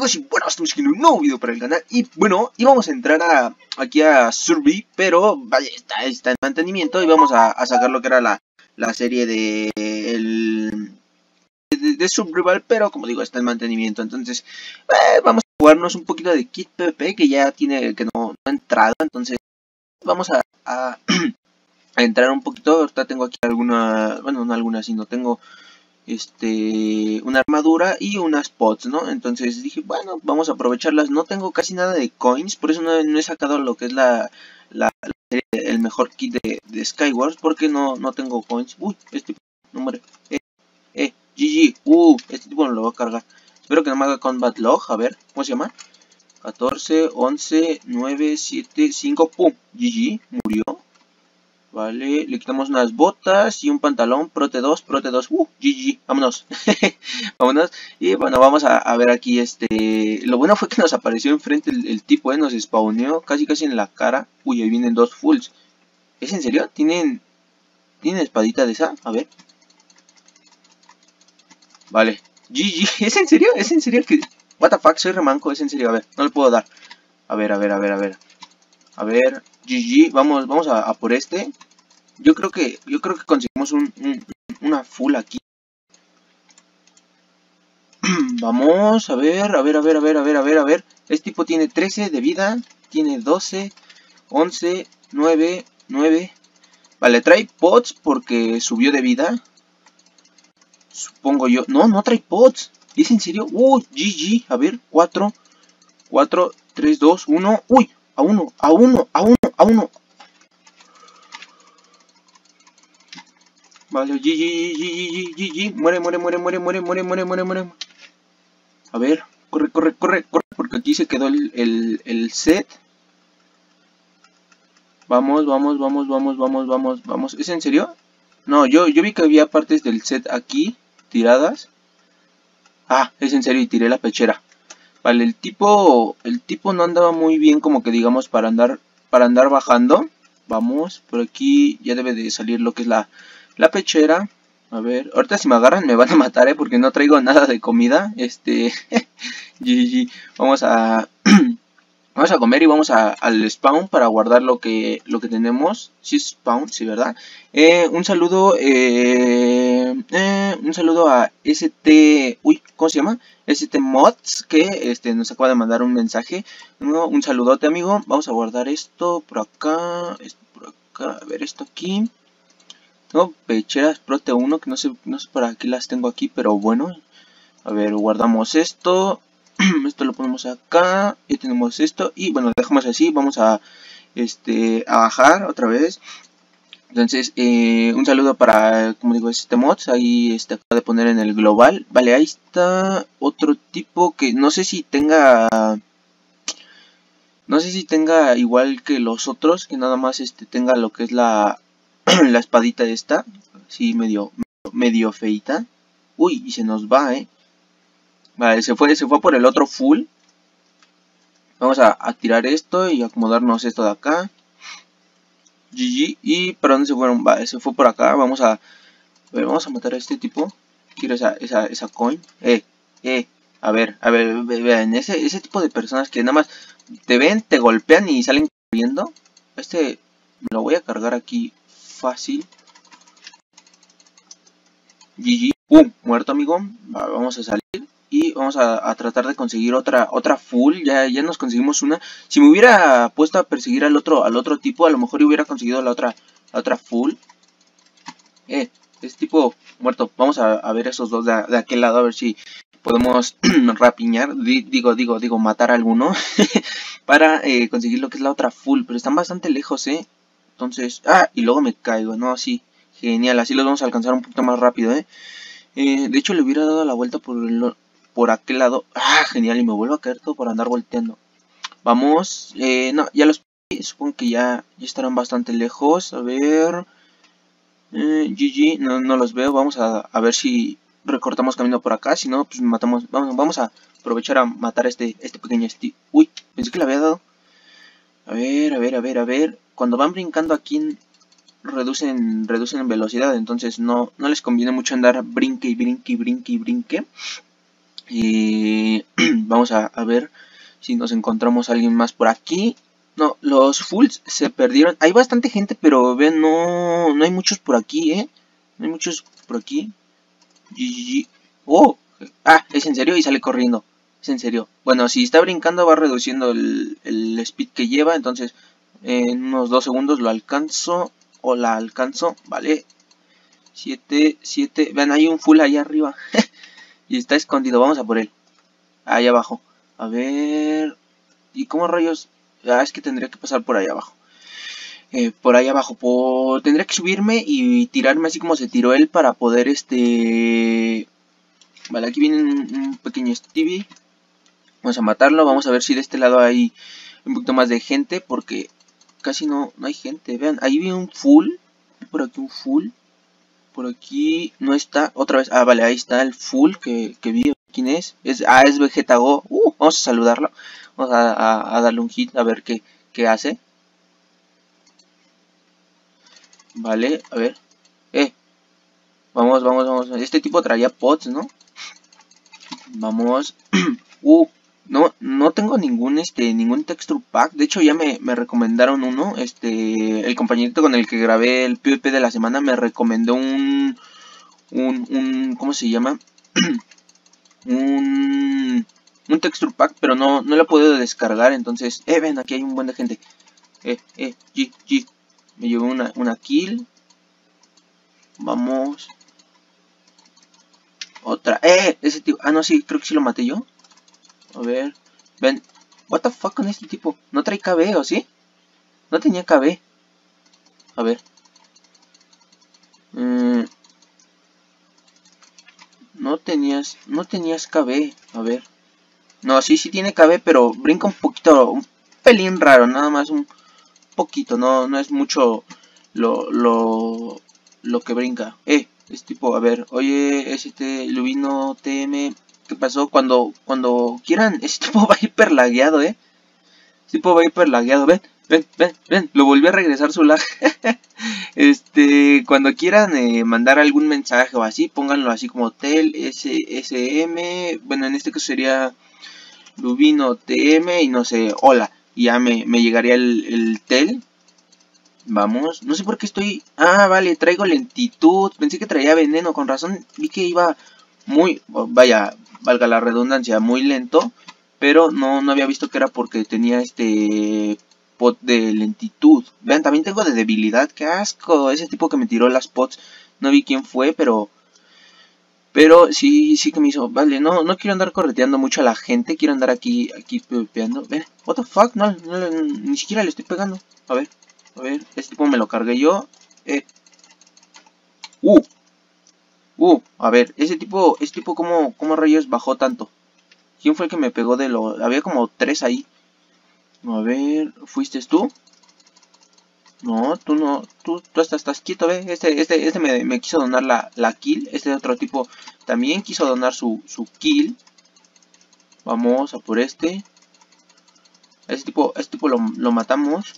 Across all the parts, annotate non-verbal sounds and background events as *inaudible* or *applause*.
amigos y bueno, estamos aquí en un nuevo video para el canal Y bueno, íbamos a entrar a, aquí a Survey Pero vaya, está, está en mantenimiento Y vamos a, sacar lo que era la, la serie de, el, de, Survival Pero como digo, está en mantenimiento Entonces, eh, vamos a jugarnos un poquito de Kit PP Que ya tiene, que no, ha entrado Entonces, vamos a, *clears throat* a, entrar un poquito Ahorita tengo aquí alguna, bueno, no alguna, sino tengo este una armadura y unas pots, ¿no? Entonces dije, bueno, vamos a aprovecharlas. No tengo casi nada de coins, por eso no, he sacado lo que es la, la, el mejor kit de, de, Skywars, porque no, no tengo coins. Uy, este no. Eh, eh, GG, uh, este tipo no lo voy a cargar. Espero que no me haga combat log, a ver, ¿cómo se llama? 14, 11, 9, 7, 5, pum, GG, murió. Vale, le quitamos unas botas y un pantalón, prote 2, prote 2, uh, GG, vámonos, *laughs* vámonos, y bueno, vamos a, ver aquí, este, lo bueno fue que nos apareció enfrente el, tipo, eh, nos spawneó casi casi en la cara, uy, ahí vienen dos fulls, ¿es en serio? ¿Tienen, tienen espadita de esa? A ver, vale, GG, *laughs* ¿es en serio? ¿Es en serio que, what the fuck, soy remanco, es en serio, a ver, no le puedo dar, a ver, a ver, a ver, a ver, a ver, GG, vamos, vamos a, por este. Yo creo que, yo creo que conseguimos un, una full aquí. *clears throat* vamos, a ver, a ver, a ver, a ver, a ver, a ver, a ver. Este tipo tiene 13 de vida, tiene 12, 11, 9, 9. Vale, trae pots porque subió de vida. Supongo yo. No, no trae pots. ¿Es en serio? Uh, GG. A ver, 4, 4, 3, 2, 1. Uy, a uno, a uno, a uno, a uno. Vale, GG, GG, GG, muere, muere, muere, muere, muere, muere, muere, muere, muere. A ver, corre, corre, corre, corre, porque aquí se quedó el, el, el set. Vamos, vamos, vamos, vamos, vamos, vamos, vamos. ¿Es en serio? No, yo, yo vi que había partes del set aquí, tiradas. Ah, es en serio y tiré la pechera. Vale, el tipo, el tipo no andaba muy bien como que digamos para andar, para andar bajando. Vamos, por aquí ya debe de salir lo que es la, la pechera. A ver, ahorita si me agarran me van a matar, ¿eh? Porque no traigo nada de comida. Este, *laughs* GG. Vamos a, *clears throat* vamos a comer y vamos al spawn para guardar lo que, lo que tenemos. Sí, spawn, sí, ¿verdad? Eh, un saludo, eh, eh, un saludo a ST, uy, ¿cómo se llama? ST Mods, que este, nos acaba de mandar un mensaje. un saludote, amigo. Vamos a guardar esto por acá, esto por acá, a ver esto aquí. Tengo pecheras Prote 1, que no sé, no sé para qué las tengo aquí, pero bueno. A ver, guardamos esto. *clears throat* esto lo ponemos acá. Y tenemos esto. Y bueno, dejamos así. Vamos a, este, a bajar otra vez. Entonces, eh, un saludo para, como digo, este mods. Ahí está acaba de poner en el global. Vale, ahí está otro tipo que no sé si tenga... No sé si tenga igual que los otros, que nada más este tenga lo que es la, *clears throat* la espadita esta. Sí, medio, medio feita. Uy, y se nos va, eh. Vale, se fue, se fue por el otro full. Vamos a, tirar esto y acomodarnos esto de acá. GG. ¿Y para dónde se fueron? Va, se fue por acá. Vamos a... ver, vamos a matar a este tipo. Quiero esa, esa, esa coin. Eh, eh. A ver, a ver, vean. Ese, ese tipo de personas que nada más te ven, te golpean y salen corriendo. Este lo voy a cargar aquí fácil. GG. ¡Pum! Muerto, amigo. vamos a salir vamos a, tratar de conseguir otra otra full ya ya nos conseguimos una. Si me hubiera puesto a perseguir al otro al otro tipo a lo mejor hubiera conseguido la otra otra full. Eh este tipo muerto. Vamos a, ver esos dos de, aquel lado a ver si podemos *clears throat* rapiñar digo digo digo matar a alguno. *laughs* Para eh, conseguir lo que es la otra full pero están bastante lejos eh. Entonces ah y luego me caigo no sí genial así los vamos a alcanzar un poquito más rápido eh, eh de hecho le hubiera dado la vuelta por el, por aquel lado. Ah, genial, y me vuelvo a caer todo por andar volteando. Vamos, eh, no, ya los... Supongo que ya, ya estarán bastante lejos. A ver... Eh, GG, no, no los veo. Vamos a, a, ver si recortamos camino por acá. Si no, pues matamos. Vamos, vamos a aprovechar a matar este, este pequeño Steve. Uy, pensé que le había dado. A ver, a ver, a ver, a ver. Cuando van brincando aquí reducen, reducen en velocidad. Entonces no, no les conviene mucho andar brinque y brinque y brinque y brinque. Y *clears throat* vamos a, ver si nos encontramos alguien más por aquí. No, los fulls se perdieron. Hay bastante gente, pero ven, no, no hay muchos por aquí, ¿eh? No hay muchos por aquí. Oh, ah, es en serio y sale corriendo. Es en serio. Bueno, si está brincando va reduciendo el, el speed que lleva. Entonces, en unos dos segundos lo alcanzo. O la alcanzo, ¿vale? 7, 7. Vean, hay un full ahí arriba. *laughs* y está escondido. Vamos a por él. Ahí abajo. A ver. ¿Y cómo rayos? Ah, es que tendría que pasar por ahí abajo. Eh, por ahí abajo. Tendría que subirme y tirarme así como se tiró él para poder este... Vale, aquí viene un, pequeño Stevie. Vamos a matarlo. Vamos a ver si de este lado hay un poquito más de gente. Porque casi no, no hay gente. Vean, ahí viene un full. Por aquí un full. Por aquí no está. Otra vez. Ah, vale, ahí está el full que, que vi. ¿Quién es? es ah, es Vegetago. Uh, vamos a saludarlo. Vamos a, darle un hit a ver qué, qué hace. Vale, a ver. Eh. Vamos, vamos, vamos. Este tipo traía pots, ¿no? Vamos. *clears throat* uh, no, no tengo ningún, este, ningún texture pack. De hecho, ya me, me, recomendaron uno. Este, el compañerito con el que grabé el PvP de la semana me recomendó un, un, un ¿cómo se llama? *clears throat* un, un texture pack, pero no, no lo he podido descargar. Entonces, eh, ven, aquí hay un buen de gente. Eh, eh. Me llevo una, una kill. Vamos. Otra. ¡Eh! Ese tipo. Ah, no, sí, creo que sí lo maté yo. A ver. Ven. What the fuck con este tipo. No trae KB, ¿o sí? No tenía KB. A ver. Mm. No tenías. No tenías KB. A ver. No, sí, sí tiene KB, pero brinca un poquito. Un pelín raro. Nada más un poquito. No, no es mucho lo, lo, lo que brinca. Eh, es tipo, a ver, oye, este Lubino TM, ¿qué pasó? Cuando, cuando quieran, *laughs* este tipo va hiper lagueado, eh. Este tipo va hiper lagueado, ven, ven, ven, ven, lo volví a regresar su lag. *laughs* este, cuando quieran eh, mandar algún mensaje o así, pónganlo así como tel, SM, bueno, en este caso sería Lubino TM y no sé, hola. Ya me, me llegaría el, el tel Vamos, no sé por qué estoy... Ah, vale, traigo lentitud. Pensé que traía veneno, con razón. Vi que iba muy... Vaya, valga la redundancia, muy lento. Pero no, no había visto que era porque tenía este pot de lentitud. Vean, también tengo de debilidad. ¡Qué asco! Ese tipo que me tiró las pots. No vi quién fue, pero... Pero sí, sí que me hizo... Vale, no, no quiero andar correteando mucho a la gente. Quiero andar aquí, aquí pepeando. Ven, what the fuck, no, ni siquiera le estoy pegando. A ver. A ver, este tipo me lo cargué yo. Eh. Uh. Uh, a ver, ese tipo, ese tipo como, como rayos bajó tanto. ¿Quién fue el que me pegó de lo...? Había como tres ahí. A ver, ¿fuiste tú? No, tú no, tú, tú estás, estás quieto, ve. Este, este, este me, me quiso donar la, la, kill. Este otro tipo también quiso donar su, su kill. Vamos a por este. Este tipo, este tipo lo, lo matamos.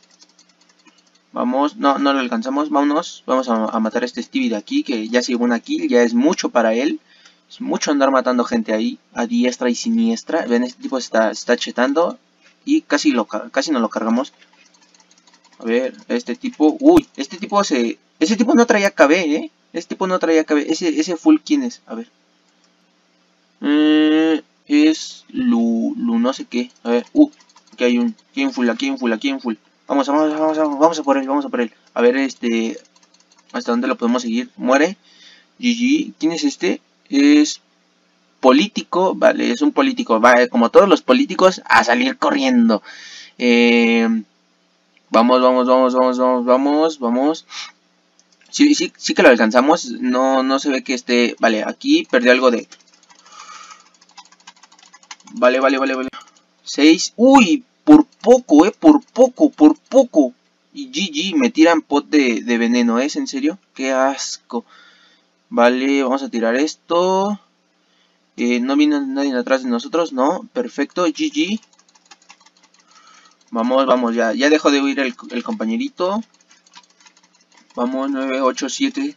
Vamos, no, no lo alcanzamos, vámonos. Vamos a, matar a este Stevie de aquí, que ya llevó una kill, ya es mucho para él. Es mucho andar matando gente ahí, a diestra y siniestra. Ven, este tipo está, está chetando y casi, lo, casi no lo cargamos. A ver, este tipo... Uy, este tipo se... Ese tipo no traía KB, ¿eh? Este tipo no traía KB. Ese, ese full, ¿quién es? A ver. Eh, es Lu, Lu no sé qué. A ver, uh, aquí hay un... Aquí hay full, aquí hay full, aquí hay full. Vamos, vamos, vamos, vamos a por él, vamos a por él. A ver, este... ¿Hasta dónde lo podemos seguir? Muere. GG. ¿Quién es este? Es político, vale, es un político, va, como todos los políticos, a salir corriendo. Eh, vamos, vamos, vamos, vamos, vamos, vamos, vamos. Sí, sí, sí que lo alcanzamos, no, no se ve que esté, vale, aquí perdió algo de... Vale, vale, vale, vale. 6, uy, por poco, eh, por poco, por poco. Y GG, me tiran pot de, veneno, ¿es en serio? Qué asco. Vale, vamos a tirar esto. Eh, no viene nadie atrás de nosotros, no. Perfecto, GG. Vamos, vamos, ya, ya dejó de huir el, el compañerito. Vamos, 9, 8, 7.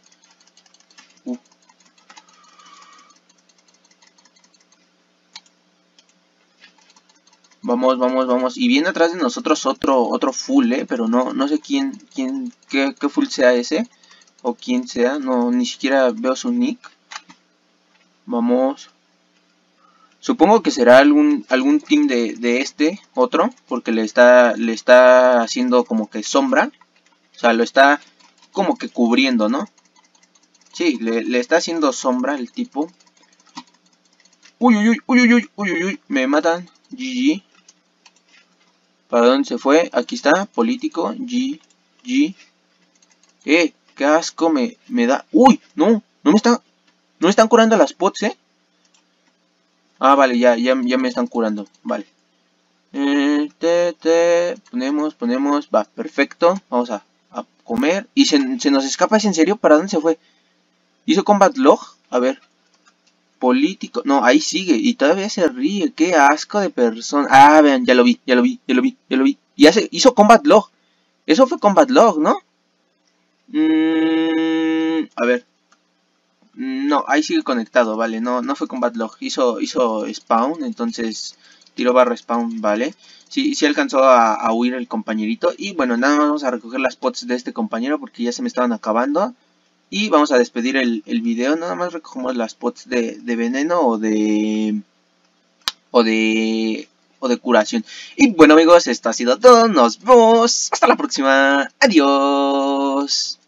Vamos, vamos, vamos. Y viene atrás de nosotros otro, otro full, ¿eh? Pero no, no sé quién, quién, qué, qué full sea ese. O quién sea. No, ni siquiera veo su nick. Vamos. Supongo que será algún, algún team de, de este, otro. Porque le está, le está haciendo como que sombra. O sea, lo está como que cubriendo, ¿no? Sí, le, está haciendo sombra el tipo. Uy, uy, uy, uy, uy, uy, uy, uy, me matan. GG. ¿Para dónde se fue? Aquí está, político. G, G. Eh, qué asco me, me da. Uy, no, no me están, no me están curando las pots, eh. Ah, vale, ya, ya, ya me están curando, vale. Eh, te, te, ponemos, ponemos, va, perfecto. Vamos a, a comer. Y se, se nos escapa, ¿es en serio? ¿Para dónde se fue? ¿Hizo combat log? A ver, político. No, ahí sigue. Y todavía se ríe. Qué asco de persona. Ah, vean, ya lo vi, ya lo vi, ya lo vi, ya lo vi. Y hace, hizo combat log. Eso fue combat log, ¿no? Mm, a ver. No, ahí sigue conectado, vale. No, no fue combat log. Hizo, hizo spawn, entonces tiró barra spawn, vale. Sí, sí alcanzó a, a huir el compañerito. Y bueno, nada más vamos a recoger las pots de este compañero porque ya se me estaban acabando. Y vamos a despedir el, el video. Nada más recogemos las pots de, de veneno o de... O de... O de curación. Y bueno amigos, esto ha sido todo. Nos vemos. Hasta la próxima. Adiós.